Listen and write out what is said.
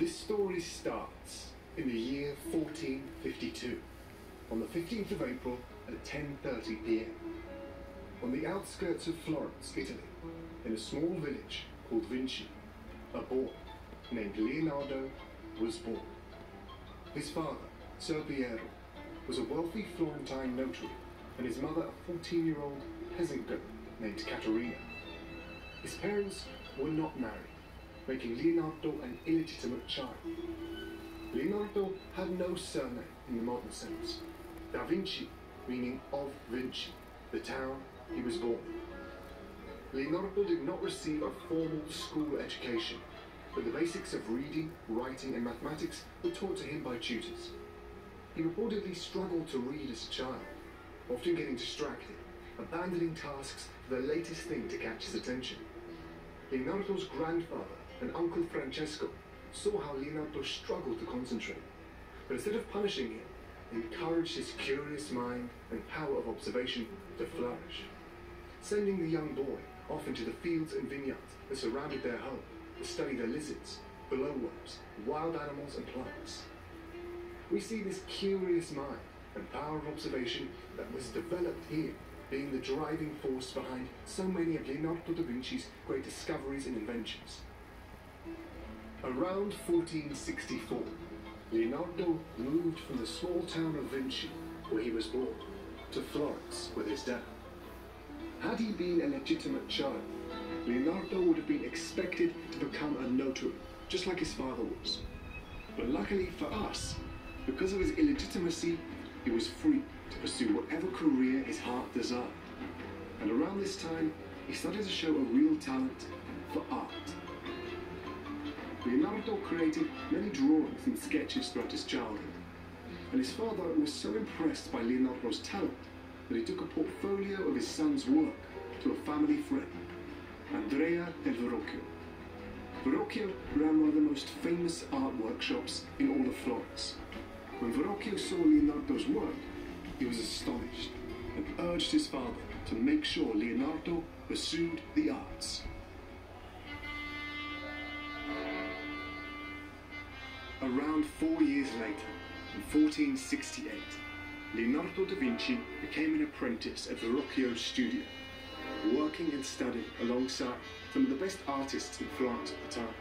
This story starts in the year 1452, on the 15th of April at 10.30 pm, on the outskirts of Florence, Italy, in a small village called Vinci, a boy named Leonardo was born. His father, Ser Piero, was a wealthy Florentine notary, and his mother a 14-year-old peasant girl named Caterina. His parents were not married, making Leonardo an illegitimate child. Leonardo had no surname in the modern sense. Da Vinci, meaning of Vinci, the town he was born. Leonardo did not receive a formal school education, but the basics of reading, writing, and mathematics were taught to him by tutors. He reportedly struggled to read as a child, often getting distracted, abandoning tasks for the latest thing to catch his attention. Leonardo's grandfather and uncle Francesco saw how Leonardo struggled to concentrate, but instead of punishing him, he encouraged his curious mind and power of observation to flourish, sending the young boy off into the fields and vineyards that surrounded their home to study the lizards, glowworms, wild animals, and plants. We see this curious mind and power of observation that was developed here being the driving force behind so many of Leonardo da Vinci's great discoveries and inventions. Around 1464, Leonardo moved from the small town of Vinci, where he was born, to Florence with his dad. Had he been a legitimate child, Leonardo would have been expected to become a notary, just like his father was. But luckily for us, because of his illegitimacy, he was free to pursue whatever career his heart desired. And around this time, he started to show a real talent for art. Leonardo created many drawings and sketches throughout his childhood, and his father was so impressed by Leonardo's talent that he took a portfolio of his son's work to a family friend, Andrea del Verrocchio. Verrocchio ran one of the most famous art workshops in all of Florence. When Verrocchio saw Leonardo's work, he was astonished and urged his father to make sure Leonardo pursued the arts. Around four years later, in 1468, Leonardo da Vinci became an apprentice at Verrocchio's studio, working and studying alongside some of the best artists in Florence at the time.